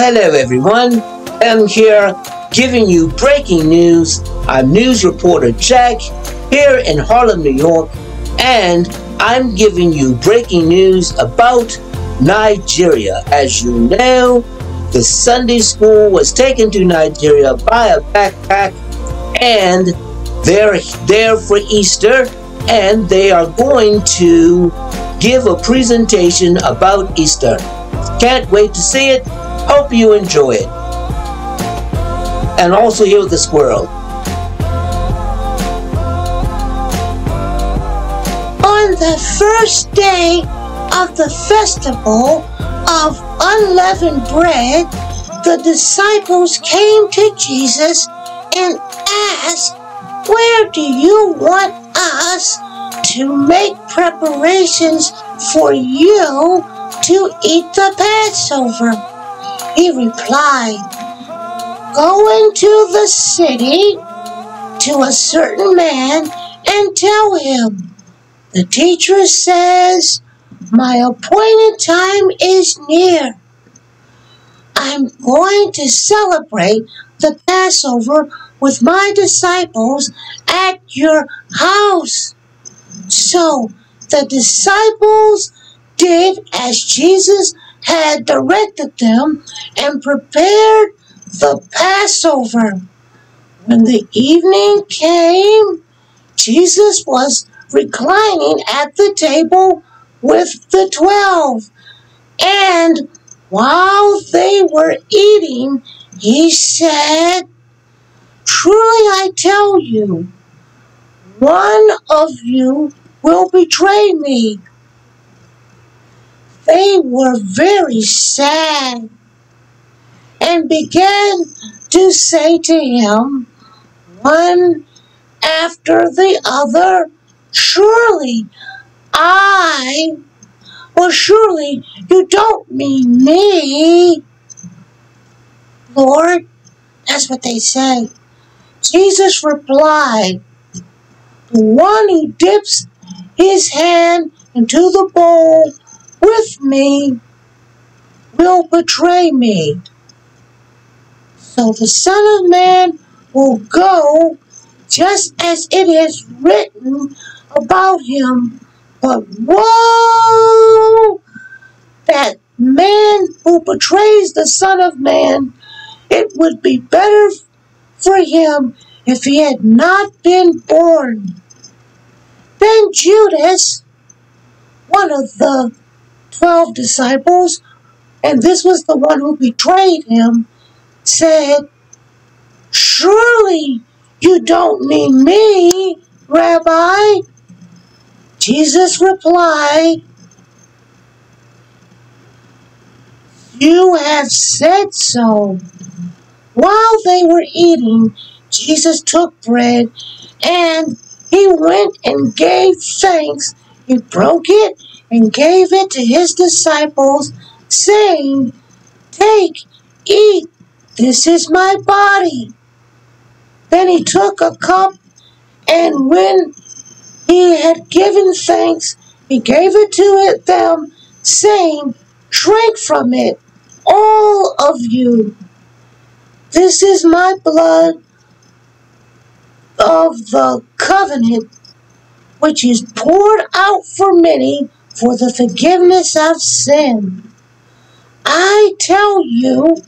Hello everyone. I'm here giving you breaking news. I'm news reporter Jack here in Harlem, New York, and I'm giving you breaking news about Nigeria. As you know, the Sunday school was taken to Nigeria by a backpack, and they're there for Easter, and they are going to give a presentation about Easter. Can't wait to see it. Hope you enjoy it. And also hear the squirrel. On the first day of the festival of unleavened bread, the disciples came to Jesus and asked, Where do you want us to make preparations for you to eat the Passover? He replied, Go into the city to a certain man and tell him, The teacher says, My appointed time is near. I'm going to celebrate the Passover with my disciples at your house. So the disciples did as Jesus had directed them and prepared the Passover. When the evening came, Jesus was reclining at the table with the twelve. And while they were eating, he said, Truly I tell you, one of you will betray me. They were very sad and began to say to him, one after the other, Surely I, well, surely you don't mean me. Lord, that's what they say. Jesus replied, The one who dips his hand into the bowl with me will betray me. So the Son of Man will go just as it is written about him. But woe! That man who betrays the Son of Man, it would be better for him if he had not been born. Then Judas, one of the twelve disciples, and this was the one who betrayed him, said, Surely you don't mean me, Rabbi. Jesus replied, You have said so. While they were eating, Jesus took bread and he went and gave thanks. He broke it and gave it to his disciples, saying, Take, eat, this is my body. Then he took a cup, and when he had given thanks, he gave it to it them, saying, Drink from it, all of you. This is my blood of the covenant, which is poured out for many for the forgiveness of sin. I tell you,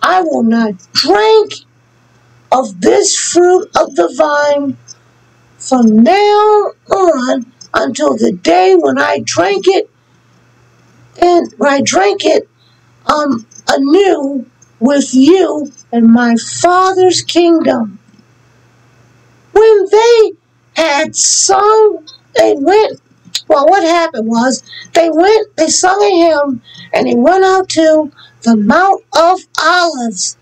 I will not drink of this fruit of the vine from now on until the day when I drank it and when I drank it um anew with you in my father's kingdom. When they had sung, they went well, what happened was they went, they sung a hymn, and they went out to the Mount of Olives.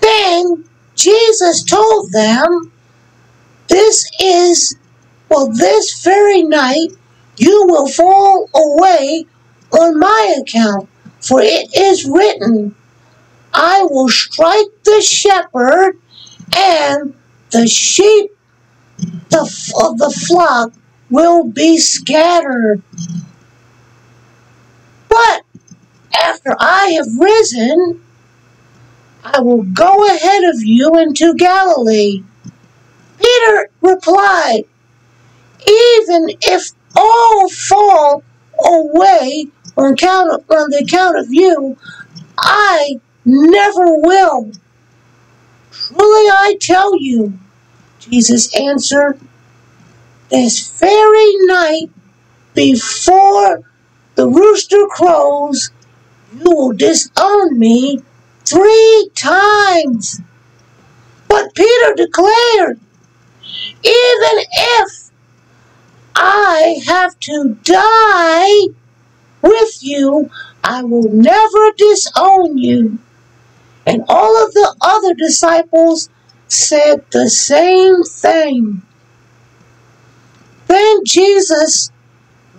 Then Jesus told them, This is, well, this very night you will fall away on my account, for it is written, I will strike the shepherd, and the sheep the, of the flock will be scattered. But after I have risen, I will go ahead of you into Galilee. Peter replied, Even if all fall away on, account of, on the account of you, I never will. Truly I tell you, Jesus answered, this very night before the rooster crows, you will disown me three times. But Peter declared, even if I have to die with you, I will never disown you. And all of the other disciples said the same thing. Then Jesus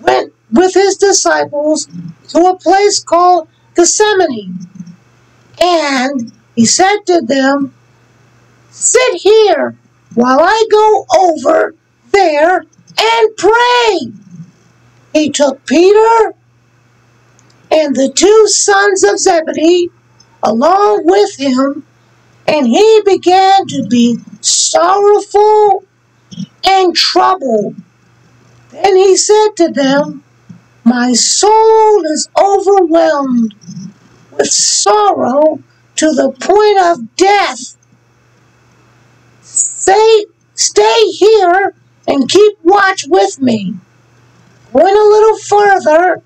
went with his disciples to a place called Gethsemane. And he said to them, Sit here while I go over there and pray. He took Peter and the two sons of Zebedee along with him, and he began to be sorrowful and troubled. Then he said to them, My soul is overwhelmed with sorrow to the point of death. Stay, stay here and keep watch with me. Went a little further,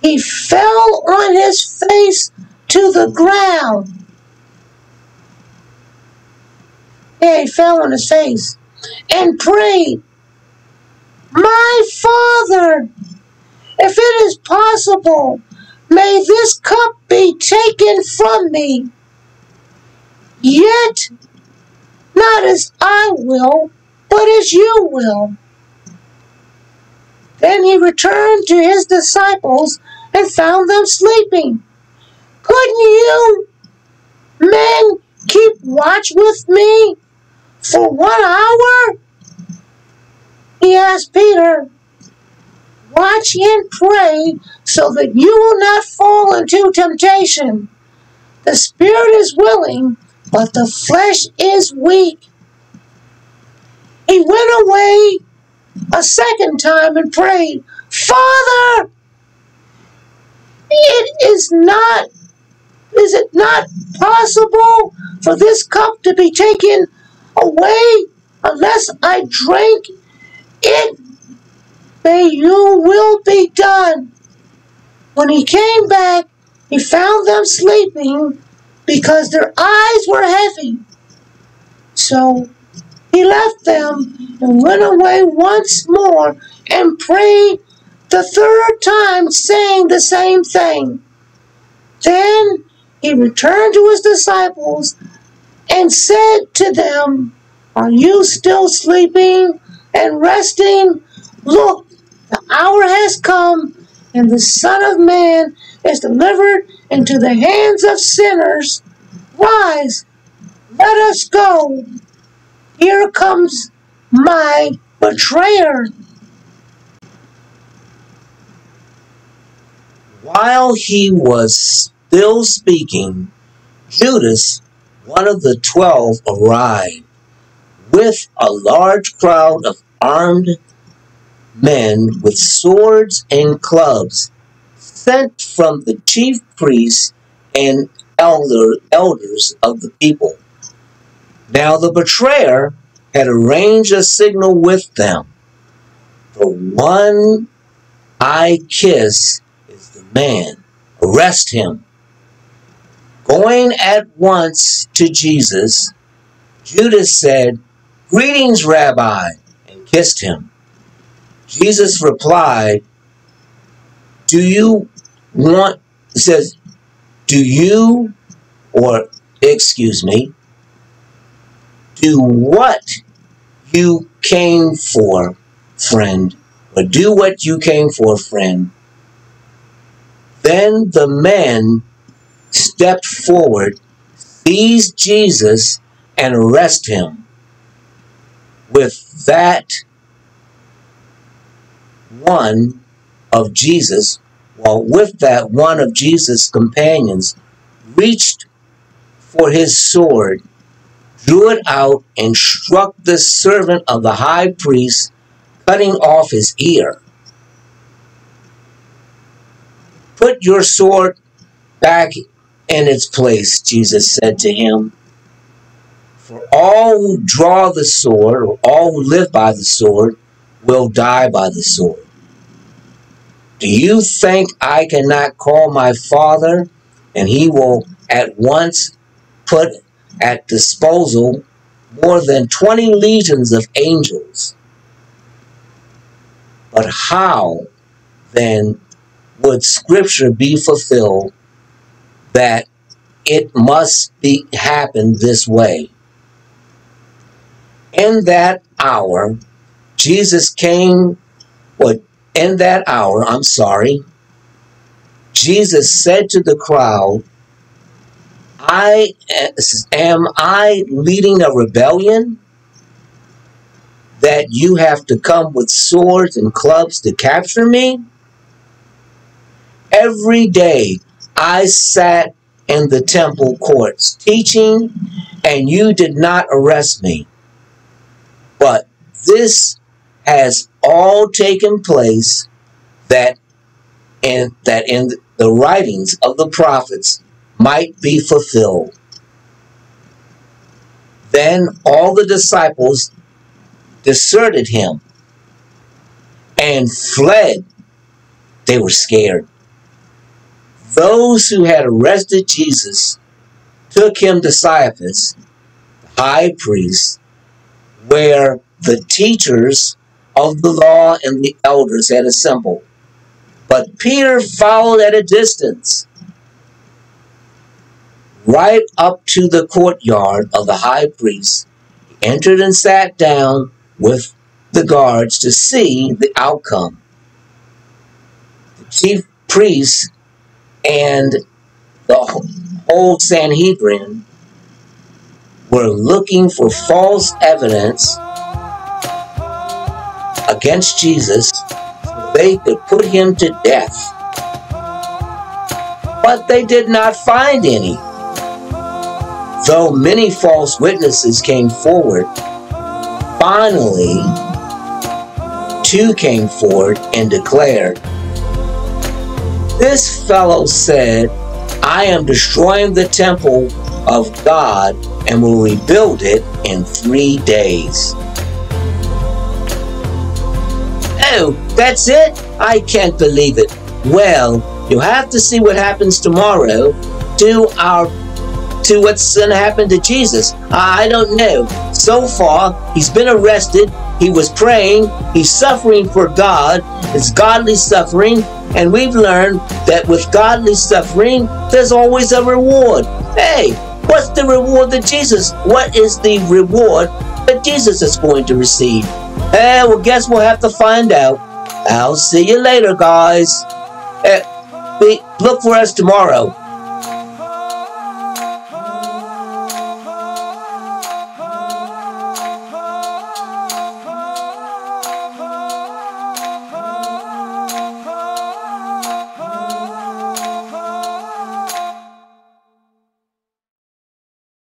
he fell on his face to the ground. Yeah, he fell on his face and prayed, My Father, if it is possible, may this cup be taken from me. Yet, not as I will, but as you will. Then he returned to his disciples and found them sleeping. Couldn't you men keep watch with me for one hour? He asked Peter. Watch and pray so that you will not fall into temptation. The spirit is willing, but the flesh is weak. He went away a second time and prayed, Father, it is not, is it not possible for this cup to be taken away unless I drink it? May your will be done. When he came back, he found them sleeping because their eyes were heavy. So he left them and went away once more and prayed the third time, saying the same thing. Then he returned to his disciples and said to them, Are you still sleeping and resting? Look, the hour has come, and the Son of Man is delivered into the hands of sinners. Rise, let us go. Here comes my betrayer. While he was still speaking, Judas, one of the twelve, arrived with a large crowd of armed men with swords and clubs, sent from the chief priests and elder, elders of the people. Now the betrayer had arranged a signal with them. The one I kiss is the man. Arrest him. Going at once to Jesus, Judas said, Greetings, Rabbi, and kissed him. Jesus replied, Do you want, says, Do you, or excuse me, do what you came for, friend, or do what you came for, friend. Then the men stepped forward, seized Jesus, and arrest him. With that, one of Jesus Well, with that, one of Jesus' companions reached for his sword, drew it out, and struck the servant of the high priest, cutting off his ear. Put your sword back in its place, Jesus said to him. For all who draw the sword, or all who live by the sword, will die by the sword. Do you think I cannot call my Father, and he will at once put at disposal more than 20 legions of angels? But how, then, would Scripture be fulfilled that it must be happen this way? In that hour, Jesus came, what, in that hour, I'm sorry, Jesus said to the crowd, I am I leading a rebellion that you have to come with swords and clubs to capture me? Every day I sat in the temple courts teaching and you did not arrest me. But this has all taken place that in that in the writings of the prophets might be fulfilled. Then all the disciples deserted him and fled. They were scared. Those who had arrested Jesus took him to Caiaphas, the high priest, where the teachers of the law and the elders had assembled. But Peter followed at a distance, right up to the courtyard of the high priest. He entered and sat down with the guards to see the outcome. The chief priests and the whole Sanhedrin were looking for false evidence against Jesus so they could put him to death. But they did not find any. Though many false witnesses came forward, finally, two came forward and declared, This fellow said, I am destroying the temple of God and will rebuild it in three days. Oh, that's it? I can't believe it. Well, you'll have to see what happens tomorrow to our to what's going to happen to Jesus. I don't know. So far, he's been arrested. He was praying. He's suffering for God. It's godly suffering. And we've learned that with godly suffering, there's always a reward. Hey, what's the reward that Jesus? What is the reward that Jesus is going to receive? Eh, well, guess we'll have to find out. I'll see you later, guys. Eh, look for us tomorrow.